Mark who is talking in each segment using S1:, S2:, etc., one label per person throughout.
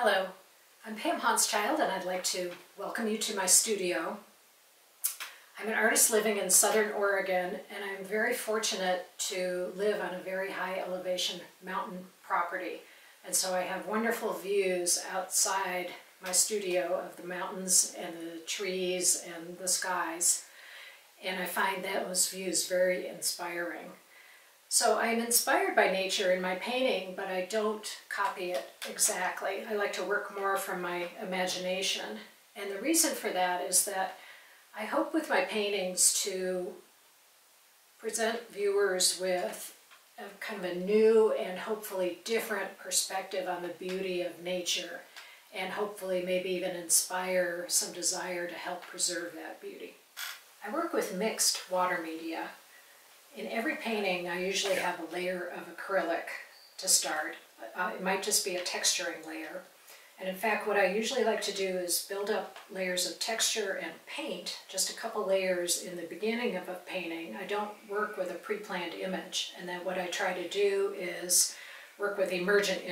S1: Hello, I'm Pam Haunschild and I'd like to welcome you to my studio. I'm an artist living in Southern Oregon and I'm very fortunate to live on a very high elevation mountain property. And so I have wonderful views outside my studio of the mountains and the trees and the skies. And I find that those views very inspiring. So I'm inspired by nature in my painting, but I don't copy it exactly. I like to work more from my imagination. And the reason for that is that I hope with my paintings to present viewers with kind of a new and hopefully different perspective on the beauty of nature and hopefully maybe even inspire some desire to help preserve that beauty. I work with mixed water media in every painting, I usually have a layer of acrylic to start. Uh, it might just be a texturing layer. And in fact, what I usually like to do is build up layers of texture and paint, just a couple layers in the beginning of a painting. I don't work with a pre-planned image. And then what I try to do is work with emergent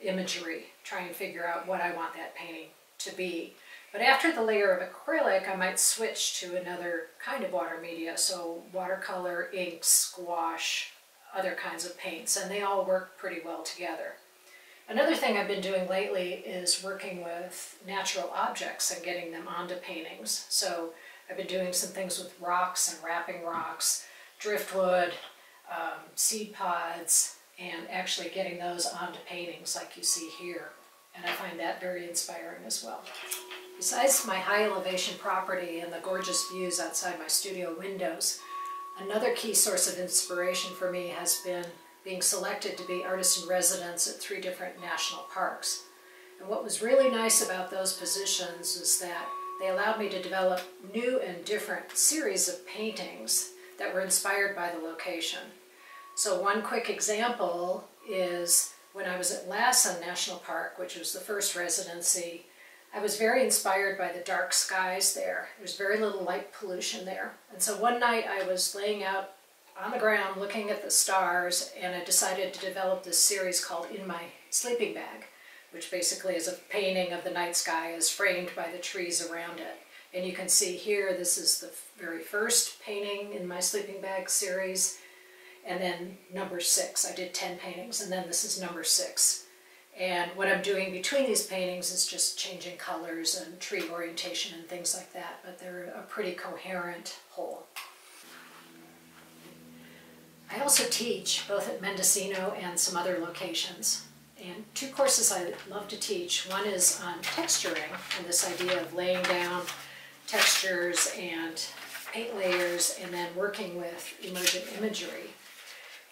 S1: imagery, try and figure out what I want that painting to be. But after the layer of acrylic, I might switch to another kind of water media, so watercolor, inks, gouache, other kinds of paints, and they all work pretty well together. Another thing I've been doing lately is working with natural objects and getting them onto paintings. So I've been doing some things with rocks and wrapping rocks, driftwood, um, seed pods, and actually getting those onto paintings like you see here. And I find that very inspiring as well. Besides my high elevation property and the gorgeous views outside my studio windows, another key source of inspiration for me has been being selected to be artist in residence at three different national parks. And what was really nice about those positions is that they allowed me to develop new and different series of paintings that were inspired by the location. So one quick example is when I was at Lassen National Park, which was the first residency, I was very inspired by the dark skies there. There's very little light pollution there. And so one night I was laying out on the ground looking at the stars and I decided to develop this series called In My Sleeping Bag, which basically is a painting of the night sky as framed by the trees around it. And you can see here, this is the very first painting in my sleeping bag series. And then number six, I did 10 paintings, and then this is number six. And what I'm doing between these paintings is just changing colors and tree orientation and things like that, but they're a pretty coherent whole. I also teach both at Mendocino and some other locations. And two courses I love to teach. One is on texturing and this idea of laying down textures and paint layers and then working with emergent imagery.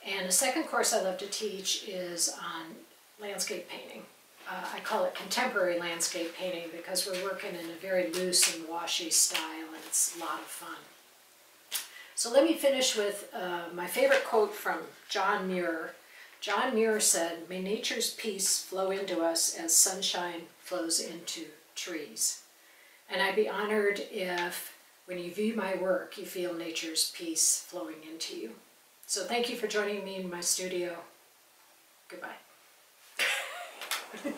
S1: And a second course I love to teach is on landscape painting. Uh, I call it contemporary landscape painting because we're working in a very loose and washy style and it's a lot of fun. So let me finish with uh, my favorite quote from John Muir. John Muir said, may nature's peace flow into us as sunshine flows into trees. And I'd be honored if when you view my work, you feel nature's peace flowing into you. So thank you for joining me in my studio. Goodbye.